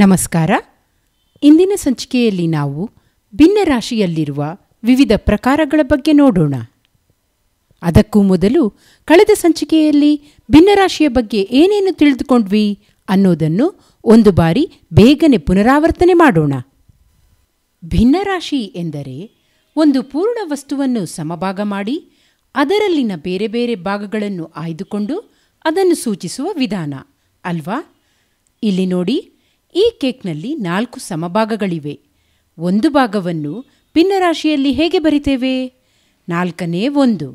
ನಮಸ್ಕಾರ. ಇಂದಿನ ಸಂಚಿಕೆಯಲ್ಲಿ ನಾವು ಭಿನ್ನರಾಶಿಯಲ್ಲಿರುವ ವಿವಿಧ ಪ್ರಕಾರಗಳ ಬಗ್ಗೆ ನೋಡೋಣ. ಅದಕ್ಕೂ ಮೊದಲು ಕಳೆದ ಸಂಚಿಕೆಯಲ್ಲಿ ಭಿನ್ನರಾಶಿಯ ಬಗ್ಗೆ ಏನೇನು ತಿಳಿದುಕೊಂಡ್ವಿ ಅನ್ನೋದನ್ನು ಒಂದು ಬಾರಿ ಬೇಗನೆ ಪುನರಾವರ್ತನೆ ಮಾಡೋಣ. ಭಿನ್ನರಾಶಿ ಎಂದರೆ ಒಂದು ಪೂರ್ಣ ವಸ್ತುವನ್ನು ಸಮಭಾಗ ಮಾಡಿ, ಅದರಲ್ಲಿನ ಬೇರೆ ಬೇರೆ ಭಾಗಗಳನ್ನು ಆಯ್ದುಕೊಂಡು ಅದನ್ನು ಸೂಚಿಸುವ ವಿಧಾನ, ಅಲ್ವಾ? ಇಲ್ಲಿ ನೋಡಿ ಈ ಕೇಕ್ನಲ್ಲಿ ನಾಲ್ಕು ಸಮಭಾಗಗಳಿವೆ. ಒಂದು ಭಾಗವನ್ನು ಭಿನ್ನರಾಶಿಯಲ್ಲಿ ಹೇಗೆ ಬರಿತೇವೆ? ನಾಲ್ಕನೇ ಒಂದು.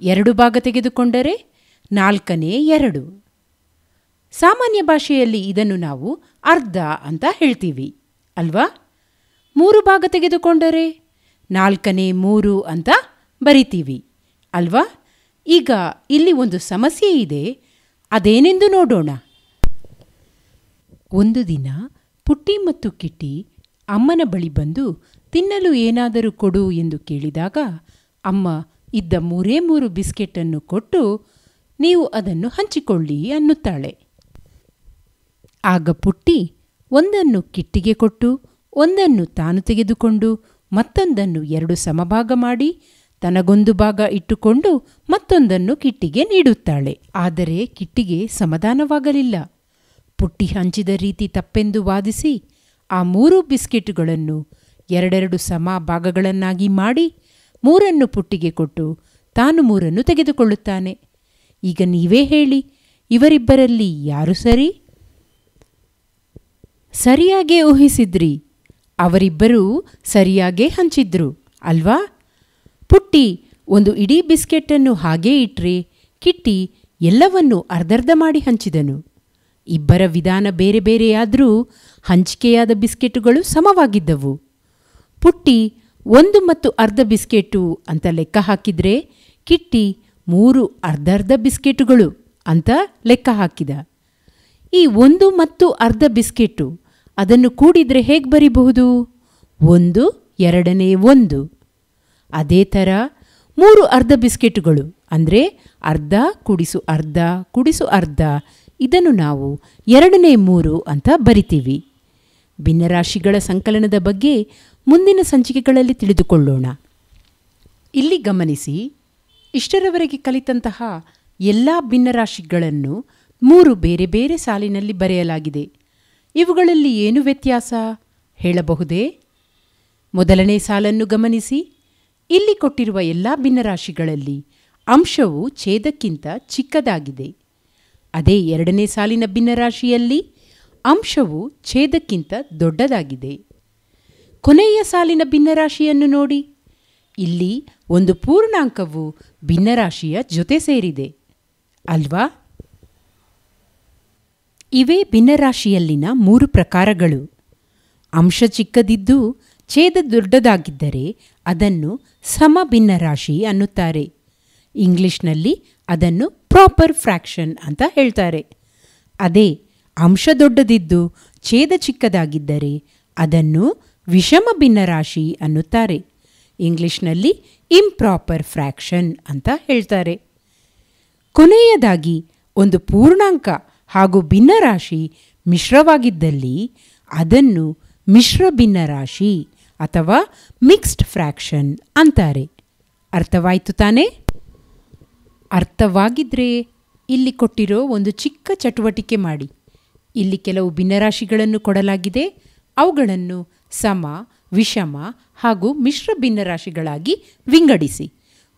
ಎರಡು ಭಾಗ ತೆಗೆದುಕೊಂಡರೆ ನಾಲ್ಕನೇ ಎರಡು. ಸಾಮಾನ್ಯ ಭಾಷೆಯಲ್ಲಿ ಇದನ್ನು ನಾವು ಅರ್ಧ ಅಂತ ಹೇಳ್ತೀವಿ, ಅಲ್ವಾ? ಮೂರು ಭಾಗ ತೆಗೆದುಕೊಂಡರೆ ನಾಲ್ಕನೇ ಮೂರು ಅಂತ ಬರಿತೀವಿ, ಅಲ್ವಾ? ಈಗ ಇಲ್ಲಿ ಒಂದು ಸಮಸ್ಯೆ ಇದೆ. ಅದೇನೆಂದು ನೋಡೋಣ. ಒಂದು ದಿನ ಪುಟ್ಟಿ ಮತ್ತು ಕಿಟ್ಟಿ ಅಮ್ಮನ ಬಳಿ ಬಂದು, ತಿನ್ನಲು ಏನಾದರೂ ಕೊಡು ಎಂದು ಕೇಳಿದಾಗ, ಅಮ್ಮ, ಇದ್ದ ಮೂರೇ ಮೂರು ಬಿಸ್ಕೆಟನ್ನು ಕೊಟ್ಟು ನೀವು ಅದನ್ನು ಹಂಚಿಕೊಳ್ಳಿ ಅನ್ನುತ್ತಾಳೆ. ಆಗ ಪುಟ್ಟಿ ಒಂದನ್ನು ಕಿಟ್ಟಿಗೆ ಕೊಟ್ಟು, ಒಂದನ್ನು ತಾನು ತೆಗೆದುಕೊಂಡು, ಮತ್ತೊಂದನ್ನು ಎರಡು ಸಮಭಾಗ ಮಾಡಿ, ತನಗೊಂದು ಭಾಗ ಇಟ್ಟುಕೊಂಡು ಮತ್ತೊಂದನ್ನು ಕಿಟ್ಟಿಗೆ ನೀಡುತ್ತಾಳೆ. ಆದರೆ ಕಿಟ್ಟಿಗೆ ಸಮಾಧಾನವಾಗಲಿಲ್ಲ. ಪುಟ್ಟಿ ಹಂಚಿದ ರೀತಿ ತಪ್ಪೆಂದು ವಾದಿಸಿ ಆ ಮೂರು ಬಿಸ್ಕೆಟ್ಗಳನ್ನು ಎರಡೆರಡು ಸಮ ಭಾಗಗಳನ್ನಾಗಿ ಮಾಡಿ ಮೂರನ್ನು ಪುಟ್ಟಿಗೆ ಕೊಟ್ಟು ತಾನು ಮೂರನ್ನು ತೆಗೆದುಕೊಳ್ಳುತ್ತಾನೆ. ಈಗ ನೀವೇ ಹೇಳಿ, ಇವರಿಬ್ಬರಲ್ಲಿ ಯಾರು ಸರಿ? ಸರಿಯಾಗೇ ಊಹಿಸಿದ್ರಿ, ಅವರಿಬ್ಬರೂ ಸರಿಯಾಗೇ ಹಂಚಿದ್ರು, ಅಲ್ವಾ? ಪುಟ್ಟಿ, ಒಂದು ಇಡೀ ಬಿಸ್ಕೆಟನ್ನು ಹಾಗೇ ಇಟ್ರೆ ಕಿಟ್ಟಿ ಎಲ್ಲವನ್ನೂ ಅರ್ಧರ್ಧ ಮಾಡಿ ಹಂಚಿದನು. ಇಬ್ಬರ ವಿಧಾನ ಬೇರೆ ಬೇರೆಯಾದರೂ ಹಂಚಿಕೆಯಾದ ಬಿಸ್ಕೆಟುಗಳು ಸಮವಾಗಿದ್ದವು. ಪುಟ್ಟಿ ಒಂದು ಮತ್ತು ಅರ್ಧ ಬಿಸ್ಕೆಟು ಅಂತ ಲೆಕ್ಕ ಹಾಕಿದರೆ ಕಿಟ್ಟಿ ಮೂರು ಅರ್ಧರ್ಧ ಬಿಸ್ಕೆಟುಗಳು ಅಂತ ಲೆಕ್ಕ ಹಾಕಿದ. ಈ ಒಂದು ಮತ್ತು ಅರ್ಧ ಬಿಸ್ಕೆಟು ಅದನ್ನು ಕೂಡಿದರೆ ಹೇಗೆ ಬರಿಬಹುದು? ಒಂದು, ಎರಡನೇ ಒಂದು. ಅದೇ ಥರ ಮೂರು ಅರ್ಧ ಬಿಸ್ಕೆಟುಗಳು ಅಂದರೆ ಅರ್ಧ ಕುಡಿಸು ಅರ್ಧ ಕುಡಿಸು ಅರ್ಧ ಇದನ್ನು ನಾವು ಎರಡನೇ ಮೂರು ಅಂತ ಬರಿತೀವಿ. ಭಿನ್ನರಾಶಿಗಳ ಸಂಕಲನದ ಬಗ್ಗೆ ಮುಂದಿನ ಸಂಚಿಕೆಗಳಲ್ಲಿ ತಿಳಿದುಕೊಳ್ಳೋಣ. ಇಲ್ಲಿ ಗಮನಿಸಿ, ಇಷ್ಟರವರೆಗೆ ಕಲಿತಂತಹ ಎಲ್ಲ ಭಿನ್ನರಾಶಿಗಳನ್ನು ಮೂರು ಬೇರೆ ಬೇರೆ ಸಾಲಿನಲ್ಲಿ ಬರೆಯಲಾಗಿದೆ. ಇವುಗಳಲ್ಲಿ ಏನು ವ್ಯತ್ಯಾಸ ಹೇಳಬಹುದೇ? ಮೊದಲನೇ ಸಾಲನ್ನು ಗಮನಿಸಿ. ಇಲ್ಲಿ ಕೊಟ್ಟಿರುವ ಎಲ್ಲ ಭಿನ್ನರಾಶಿಗಳಲ್ಲಿ ಅಂಶವು ಛೇದಕ್ಕಿಂತ ಚಿಕ್ಕದಾಗಿದೆ. ಅದೇ ಎರಡನೇ ಸಾಲಿನ ಭಿನ್ನರಾಶಿಯಲ್ಲಿ ಅಂಶವು ಛೇದಕ್ಕಿಂತ ದೊಡ್ಡದಾಗಿದೆ. ಕೊನೆಯ ಸಾಲಿನ ಭಿನ್ನರಾಶಿಯನ್ನು ನೋಡಿ. ಇಲ್ಲಿ ಒಂದು ಪೂರ್ಣಾಂಕವು ಭಿನ್ನರಾಶಿಯ ಜೊತೆ ಸೇರಿದೆ. ಅಲ್ವಾ? ಇವೇ ಭಿನ್ನರಾಶಿಯಲ್ಲಿನ ಮೂರು ಪ್ರಕಾರಗಳು. ಅಂಶ ಚಿಕ್ಕದಿದ್ದು ಛೇದ ದೊಡ್ಡದಾಗಿದ್ದರೆ ಅದನ್ನು ಸಮ ಭಿನ್ನರಾಶಿ ಅನ್ನುತ್ತಾರೆ. ಇಂಗ್ಲಿಷ್ನಲ್ಲಿ ಅದನ್ನು ಪ್ರಾಪರ್ ಫ್ರ್ಯಾಕ್ಷನ್ ಅಂತ ಹೇಳ್ತಾರೆ. ಅದೇ ಅಂಶ ದೊಡ್ಡದಿದ್ದು ಛೇದ ಚಿಕ್ಕದಾಗಿದ್ದರೆ ಅದನ್ನು ವಿಷಮ ಭಿನ್ನರಾಶಿ ಅನ್ನುತ್ತಾರೆ. ಇಂಗ್ಲಿಷ್ನಲ್ಲಿ ಇಂಪ್ರಾಪರ್ ಫ್ರ್ಯಾಕ್ಷನ್ ಅಂತ ಹೇಳ್ತಾರೆ. ಕೊನೆಯದಾಗಿ ಒಂದು ಪೂರ್ಣಾಂಕ ಹಾಗೂ ಭಿನ್ನರಾಶಿ ಮಿಶ್ರವಾಗಿದ್ದಲ್ಲಿ ಅದನ್ನು ಮಿಶ್ರ ಭಿನ್ನರಾಶಿ ಅಥವಾ ಮಿಕ್ಸ್ಡ್ ಫ್ರ್ಯಾಕ್ಷನ್ ಅಂತಾರೆ. ಅರ್ಥವಾಯಿತು ತಾನೇ? ಅರ್ಥವಾಗಿದ್ರೆ ಇಲ್ಲಿ ಕೊಟ್ಟಿರೋ ಒಂದು ಚಿಕ್ಕ ಚಟುವಟಿಕೆ ಮಾಡಿ. ಇಲ್ಲಿ ಕೆಲವು ಭಿನ್ನರಾಶಿಗಳನ್ನು ಕೊಡಲಾಗಿದೆ. ಅವುಗಳನ್ನು ಸಮ, ವಿಷಮ ಹಾಗೂ ಮಿಶ್ರ ಭಿನ್ನರಾಶಿಗಳಾಗಿ ವಿಂಗಡಿಸಿ.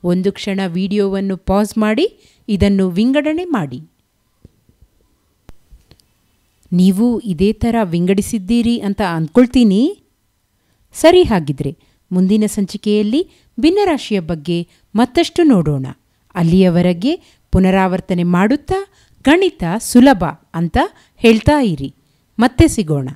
ಒಂದು ಕ್ಷಣ ವಿಡಿಯೋವನ್ನು ಪಾಸ್ ಮಾಡಿ, ಇದನ್ನು ವಿಂಗಡಣೆ ಮಾಡಿ. ನೀವು ಇದೇ ಥರ ವಿಂಗಡಿಸಿದ್ದೀರಿ ಅಂತ ಅಂದ್ಕೊಳ್ತೀನಿ ಸರಿ, ಹಾಗಿದ್ರೆ ಮುಂದಿನ ಸಂಚಿಕೆಯಲ್ಲಿ ಭಿನ್ನರಾಶಿಯ ಬಗ್ಗೆ ಮತ್ತಷ್ಟು ನೋಡೋಣ. ಅಲ್ಲಿಯವರೆಗೆ ಪುನರಾವರ್ತನೆ ಮಾಡುತ್ತಾ ಗಣಿತ ಸುಲಭ ಅಂತ ಹೇಳ್ತಾ ಇರಿ. ಮತ್ತೆ ಸಿಗೋಣ.